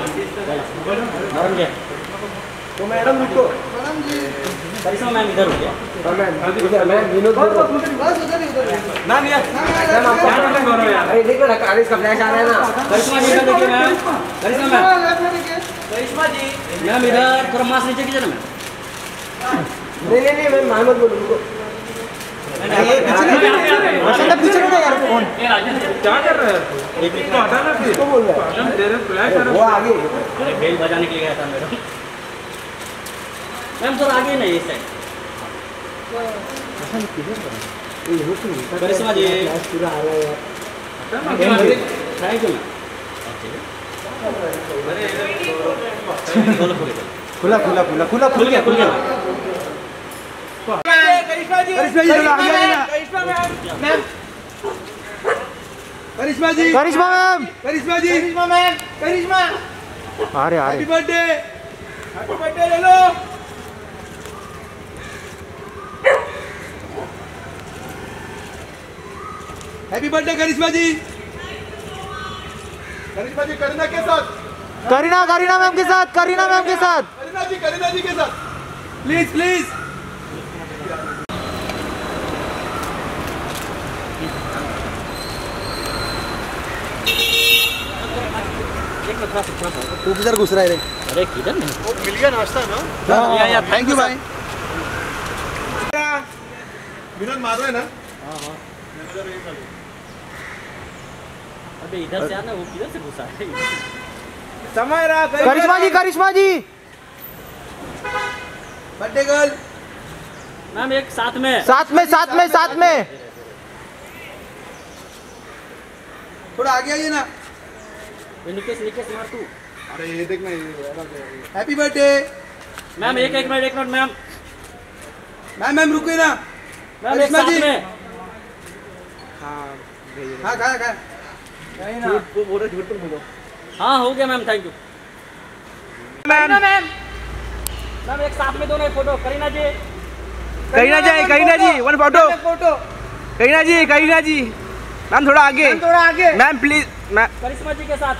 Madam जी तो madam रुको। Madam जी Karishma ma'am इधर हो गया। हाँ, मैम। इधर मैम विनोद मैम ये मैम आपको अरे देखो ना कागज़ का फ्लैश आ रहा है ना। करिश्मा जी इधर देखिए ma'am. Karishma ma'am. Karishma ji ma'am इधर थोड़ा मास्क नीचे कीजिए ना मैम। नहीं नहीं नहीं मैम मोहम्मद बोलो रुको। पीछे यार फ़ोन क्या कर रहा है एक मिनट तो हटा ना फिर बोल रहा है तेरे फ्लैश है वो आगे अरे बेल बजाने के लिए गया था मैडम मैम थोड़ा आगे नहीं इस साइड करिश्मा जी फ्लैश पूरा आ रहा है यार थैंक यू मैम खोलो खोलो खुला खुला खुला खुला खुल गया खुल गया करिश्मा जी चलो आगे आइए ना करिश्मा जी। करिश्मा मैम। करिश्मा जी। करिश्मा मैम। करिश्मा। आ रहे आ हैप्पी बर्थडे हैप्पी बर्थडे ले लो हैप्पी बर्थडे करिश्मा जी। करिश्मा जी करीना के साथ। करीना करीना मैम के साथ करीना मैम के साथ। करीना जी करीना जी के साथ। प्लीज़ प्लीज़ एक मिनट थोड़ा सा थोड़ा सा तू किधर घुस रहा है रे। अरे किधर नहीं? मिल गया नाश्ता ना? या या थैंक यू भाई विनोद मारो है ना? अबे इधर से आना वो किधर से घुसा है? समय रहा Karishma ji Karishma ji. Birthday girl ma'am एक साथ में। साथ में साथ में साथ में। थोड़ा आगे आइए ना। निकेश निकेश मार तू। अरे ये देख ना हैप्पी बर्थडे मैम एक एक मिनट एक मिनट मैम मैम मैम रुकिए ना। मैम एक करिश्मा साथ में। हाँ खाया खाया झूठ बोल रहे झूठ तुम बोलो। हाँ हो गया ma'am thank you ma'am ma'am ma'am एक साथ में दोनों एक photo Kareena ji. Kareena ji Kareena ji one photo photo Kareena ji Kareena ji. Ma'am थोड़ा आगे। थोड़ा आगे। Ma'am please ma'am. Karishma ji के साथ।